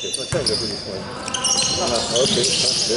Okej, vad kände du på det? Okej, det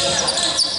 Deus.